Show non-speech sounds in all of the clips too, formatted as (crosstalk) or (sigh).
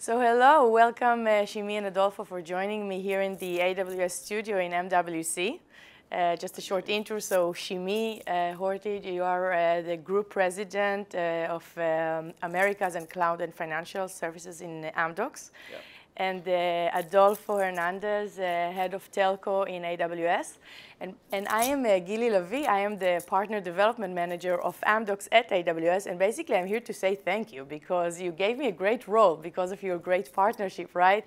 So hello, welcome uh, Shimie and Adolfo for joining me here in the AWS studio in MWC. Uh, just a short intro. So Shimie uh, Hortig, you are uh, the group president uh, of um, Americas and Cloud and Financial Services in Amdocs. Yep. And uh, Adolfo Hernandez, uh, head of telco in AWS. And, and I am uh, Gili Lavi. I am the partner development manager of Amdocs at AWS. And basically, I'm here to say thank you because you gave me a great role because of your great partnership, right?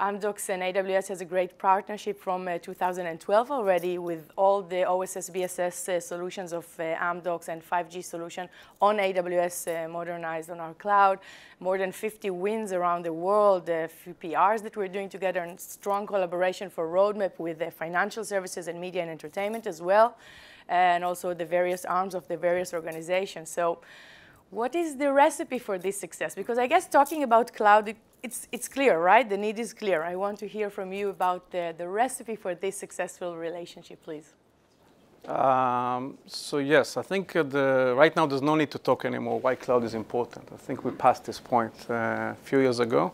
Amdocs and AWS has a great partnership from uh, 2012 already with all the OSS BSS uh, solutions of uh, Amdocs and 5G solution on AWS uh, modernized on our cloud. More than 50 wins around the world, few PRs that we're doing together, and strong collaboration for roadmap with the financial services and media and entertainment as well, and also the various arms of the various organizations. So what is the recipe for this success? Because I guess talking about cloud, it, it's, it's clear, right? The need is clear. I want to hear from you about the, the recipe for this successful relationship, please. Um, so yes, I think uh, the, right now there's no need to talk anymore why cloud is important. I think we passed this point uh, a few years ago.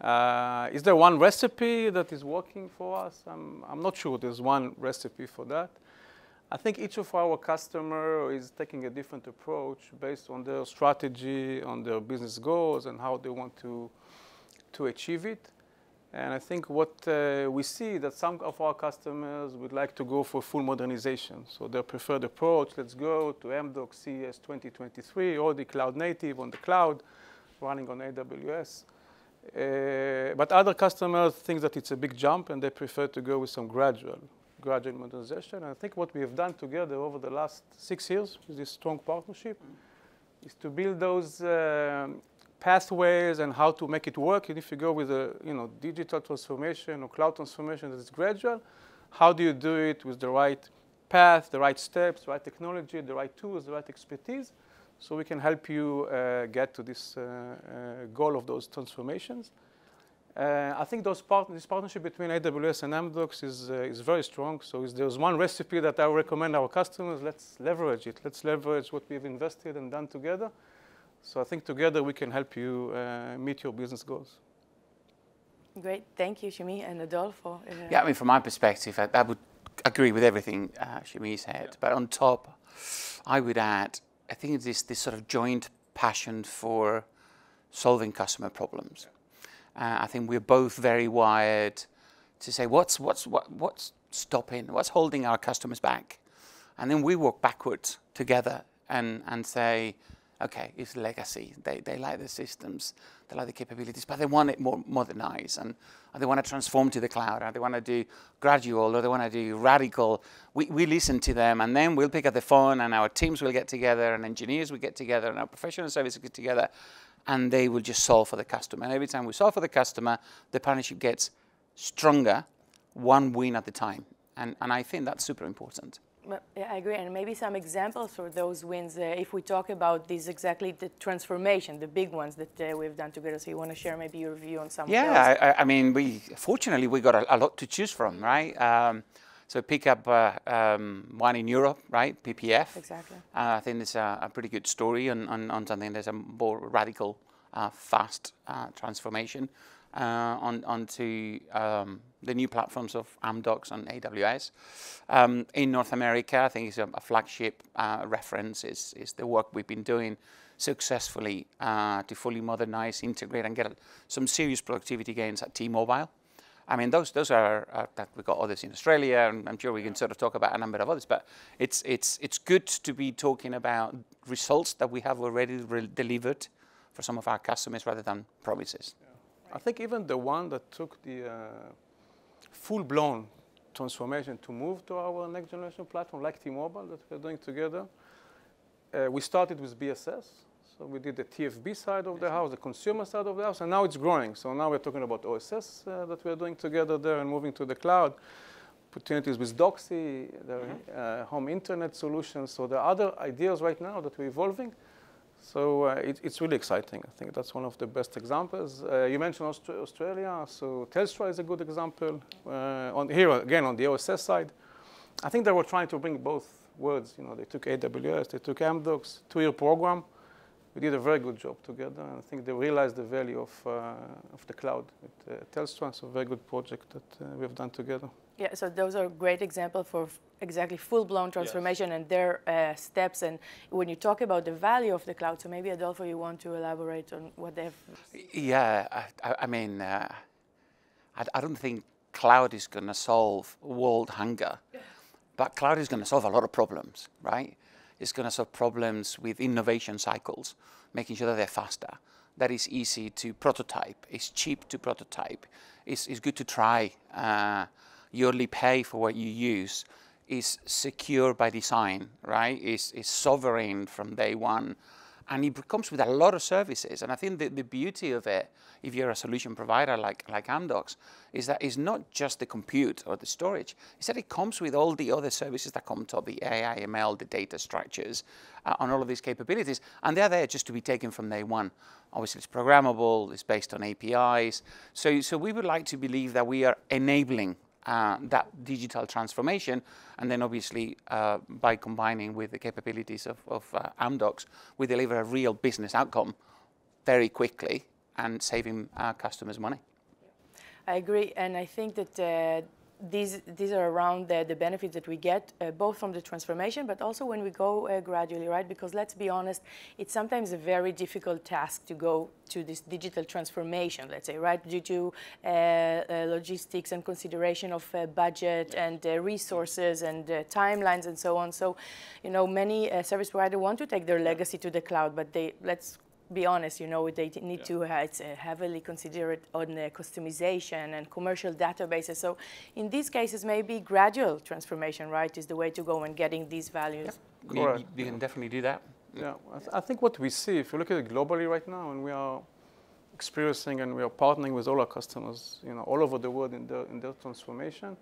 Uh, is there one recipe that is working for us? I'm, I'm not sure there's one recipe for that. I think each of our customer is taking a different approach based on their strategy, on their business goals, and how they want to, to achieve it. And I think what uh, we see that some of our customers would like to go for full modernization. So their preferred approach, let's go to Amdocs CES 2023, or the cloud native on the cloud, running on AWS. Uh, but other customers think that it's a big jump and they prefer to go with some gradual, gradual modernization. And I think what we have done together over the last six years with this strong partnership is to build those um, pathways and how to make it work. And if you go with a you know, digital transformation or cloud transformation that is gradual, how do you do it with the right path, the right steps, the right technology, the right tools, the right expertise? So we can help you uh, get to this uh, uh, goal of those transformations. Uh, I think those part this partnership between AWS and Amdocs is, uh, is very strong. So if there's one recipe that I recommend our customers, let's leverage it. Let's leverage what we've invested and done together. So I think together we can help you uh, meet your business goals. Great, thank you, Shimie and Adolfo. yeah, I mean, from my perspective, I, I would agree with everything uh, Shimie said. Yeah. But on top, I would add I think it's this, this sort of joint passion for solving customer problems. Uh, I think we're both very wired to say what's, what's, what, what's stopping, what's holding our customers back. And then we walk backwards together and, and say, okay, it's legacy. They, they like the systems, they like the capabilities, but they want it more modernized and they want to transform to the cloud, or they want to do gradual, or they want to do radical. We, we listen to them, and then we'll pick up the phone, and our teams will get together, and engineers will get together, and our professional services get together, and they will just solve for the customer. And every time we solve for the customer, the partnership gets stronger, one win at a time. And, and I think that's super important. Yeah, I agree. And maybe some examples for those wins, uh, if we talk about these exactly the transformation, the big ones that uh, we've done together. So you want to share maybe your view on some yeah, I, I, mean, we fortunately we got a, a lot to choose from, right? Um, so pick up uh, um, one in Europe, right? PPF. Exactly. Uh, I think it's a, a, pretty good story on, on, on something that's a more radical, uh, fast uh, transformation uh, on, onto um, the new platforms of Amdocs and AWS. Um, in North America, I think it's a, a flagship uh, reference is, is the work we've been doing successfully uh, to fully modernize, integrate, and get some serious productivity gains at T-Mobile. I mean, those those are uh, that we've got others in Australia, and I'm sure we can sort of talk about a number of others. But it's it's it's good to be talking about results that we have already delivered for some of our customers rather than promises. Yeah. I think even the one that took the uh, full-blown transformation to move to our next generation platform, like T-Mobile that we're doing together, uh, we started with BSS. So we did the TFB side of the house, the consumer side of the house, and now it's growing. So now we're talking about OSS uh, that we're doing together there and moving to the cloud. Opportunities with DOCSI, the mm -hmm. home internet solutions. So there are other ideas right now that we're evolving. So uh, it, it's really exciting. I think that's one of the best examples. Uh, you mentioned Aust Australia, so Telstra is a good example. Uh, on here again on the OSS side, I think they were trying to bring both worlds. You know, they took AWS, they took Amdocs, two-year program, we did a very good job together. And I think they realized the value of, uh, of the cloud uh, Telstra. So a very good project that uh, we've done together. Yeah, so those are great examples for exactly full-blown transformation yes. and their uh, steps. And when you talk about the value of the cloud, so maybe Adolfo, you want to elaborate on what they've. Yeah, I, I mean, uh, I, I, don't think cloud is going to solve world hunger, but cloud is going to solve a lot of problems, right? It's going to solve problems with innovation cycles, making sure that they're faster. That is easy to prototype. It's cheap to prototype. It's, it's good to try. Uh, you only pay for what you use is secure by design, right? Is is sovereign from day one, and it comes with a lot of services. And I think the, the beauty of it, if you're a solution provider like like Amdocs, is that it's not just the compute or the storage. It's that it comes with all the other services that come top, the AI, ML, the data structures, uh, and all of these capabilities, and they're there just to be taken from day one. Obviously, it's programmable. It's based on APIs. So so we would like to believe that we are enabling uh, that digital transformation. And then obviously, uh, by combining with the capabilities of, of uh, Amdocs, we deliver a real business outcome very quickly and saving our customers money. I agree, and I think that uh, these, these are around the, the benefits that we get, uh, both from the transformation, but also when we go uh, gradually, right? Because let's be honest, it's sometimes a very difficult task to go to this digital transformation, let's say, right? Due to uh, uh logistics and consideration of uh, budget and uh, resources and timelines and so on. So, you know, many service providers want to take their legacy to the cloud, but they, let's be honest, you know, they need yeah. to uh, it's, uh, heavily considered on uh, customization and commercial databases. So in these cases, maybe gradual transformation, right, is the way to go in getting these values. Yeah. You, you, can definitely do that. Yeah, I, th I, think what we see, if you look at it globally right now, and we are experiencing and we are partnering with all our customers, you know, all over the world in their, in their transformation,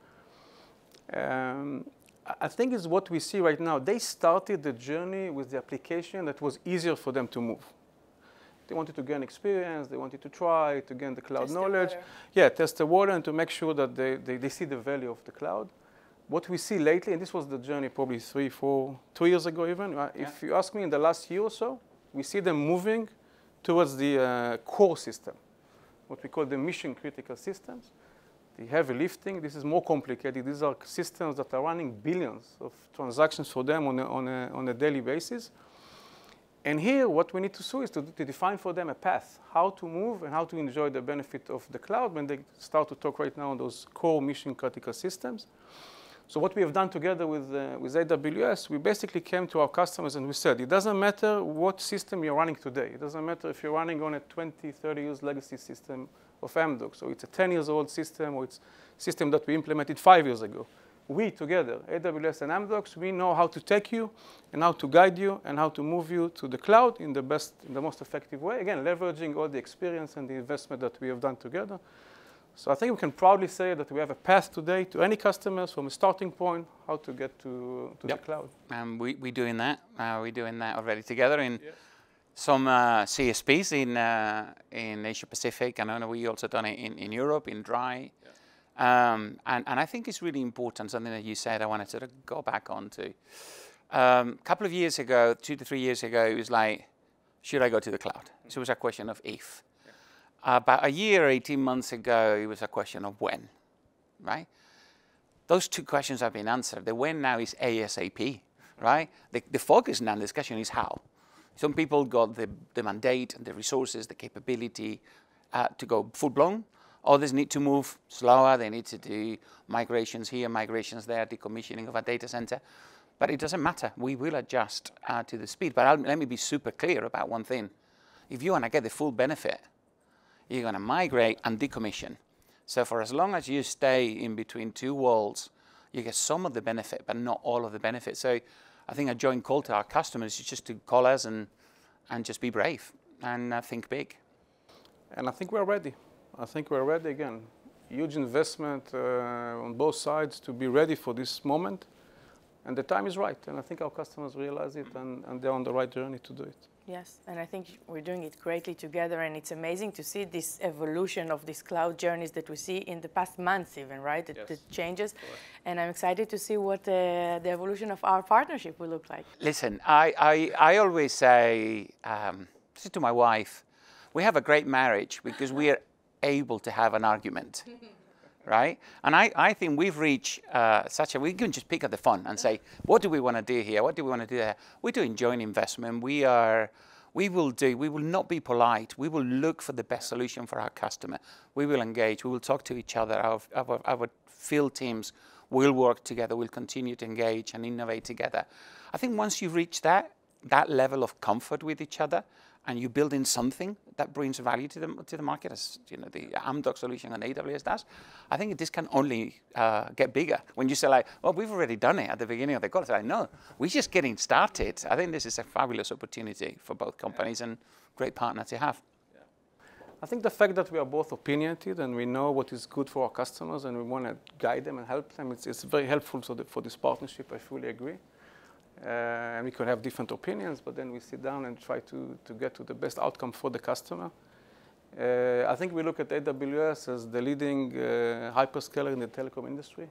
um, I think is what we see right now. They started the journey with the application that was easier for them to move. They wanted to gain experience, they wanted to try, to gain the cloud test knowledge. The yeah, test the water and to make sure that they, they, they see the value of the cloud. What we see lately, and this was the journey probably three, four, two years ago even, uh, yeah. if you ask me in the last year or so, we see them moving towards the uh, core system, what we call the mission critical systems. The heavy lifting, this is more complicated. These are systems that are running billions of transactions for them on a, on a, on a daily basis. And here, what we need to do is to, to, define for them a path, how to move and how to enjoy the benefit of the cloud when they start to talk right now on those core mission critical systems. So what we have done together with, uh, with AWS, we basically came to our customers and we said, it doesn't matter what system you're running today. It doesn't matter if you're running on a 20, 30 years legacy system of Amdocs, so it's a 10 years old system, or it's a system that we implemented five years ago we together, AWS and Amdocs, we know how to take you and how to guide you and how to move you to the cloud in the best, in the most effective way. Again, leveraging all the experience and the investment that we have done together. So I think we can proudly say that we have a path today to any customers from a starting point, how to get to, to yep. the cloud. And we, we're doing that. Uh, we're doing that already together in yeah. some uh, CSPs in, uh, in Asia Pacific. And I know we also done it in, in Europe, in Drei. Yeah. Um, and, and I think it's really important, something that you said I wanted to sort of go back on to. A um, couple of years ago, two to three years ago, it was like, should I go to the cloud? So it was a question of if. Yeah. about a year, 18 months ago, it was a question of when, right? Those two questions have been answered. The when now is ASAP, right? The, the focus now the discussion is how. Some people got the, the mandate, and the resources, the capability uh, to go full blown. Others need to move slower. They need to do migrations here, migrations there, decommissioning of a data center. But it doesn't matter. We will adjust uh, to the speed. But I'll, let me be super clear about one thing. If you want to get the full benefit, you're going to migrate and decommission. So for as long as you stay in between two walls, you get some of the benefit, but not all of the benefit. So I think a joint call to our customers is just to call us and, and just be brave and uh, think big. And I think we're ready. I think we're ready again. Huge investment uh, on both sides to be ready for this moment. And the time is right. And I think our customers realize it and, and they're on the right journey to do it. Yes, and I think we're doing it greatly together, and it's amazing to see this evolution of these cloud journeys that we see in the past months, even right? Yes. The, changes, Correct. and I'm excited to see what uh, the evolution of our partnership will look like. Listen, I I, I always say. Um, to my wife, we have a great marriage because we are able to have an argument. (laughs) right? And I, I think we've reached uh, such a, we can just pick up the phone and say, what do we want to do here? What do we want to do there? We're doing joint investment. We are, we will do, we will not be polite. We will look for the best solution for our customer. We will engage. We will talk to each other. Our, our, our field teams will work together. We'll continue to engage and innovate together. I think once you reach that, that level of comfort with each other, and you build in something that brings value to the, to the market, as you know, the Amdocs solution on AWS does, I think this can only uh, get bigger. When you say like, well, we've already done it at the beginning of the call, it's like, no, we're just getting started. I think this is a fabulous opportunity for both companies and great partner to have. I think the fact that we are both opinionated and we know what is good for our customers and we want to guide them and help them, it's, it's very helpful the, for this partnership. I fully agree. Uh, and we could have different opinions, but then we sit down and try to, to get to the best outcome for the customer. Uh, I think we look at AWS as the leading uh, hyperscaler in the telecom industry.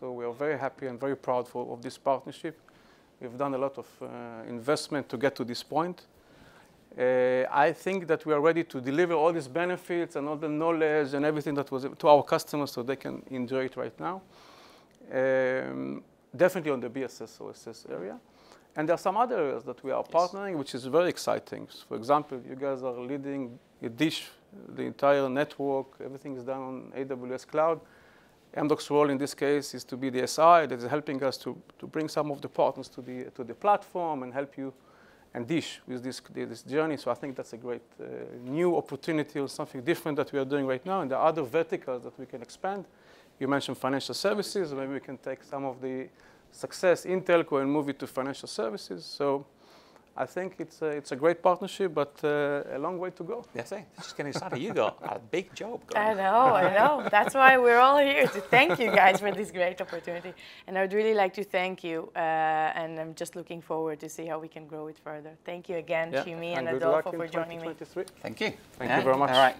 So we are very happy and very proud for, of this partnership. We've done a lot of uh, investment to get to this point. Uh, I think that we are ready to deliver all these benefits and all the knowledge and everything that was to our customers so they can enjoy it right now. Um, definitely on the BSS OSS area. And there are some other areas that we are yes. partnering, which is very exciting. For example, you guys are leading Dish, the entire network, everything is done on AWS cloud. Amdocs' role in this case is to be the SI that is helping us to, to bring some of the partners to the, to the platform and help you and Dish with this, this journey. So I think that's a great uh, new opportunity or something different that we are doing right now. And there are other verticals that we can expand. You mentioned financial services. Maybe we can take some of the success in telco and move it to financial services. So I think it's a, it's a great partnership, but uh, a long way to go. Yes, it's just getting started. You got a big job going. I know, I know. That's why we're all here to thank you guys for this great opportunity. And I would really like to thank you, uh, and I'm just looking forward to see how we can grow it further. Thank you again, yeah. Shimie and, and Adolfo, for joining me. Thank you. Thank yeah. you very much. All right.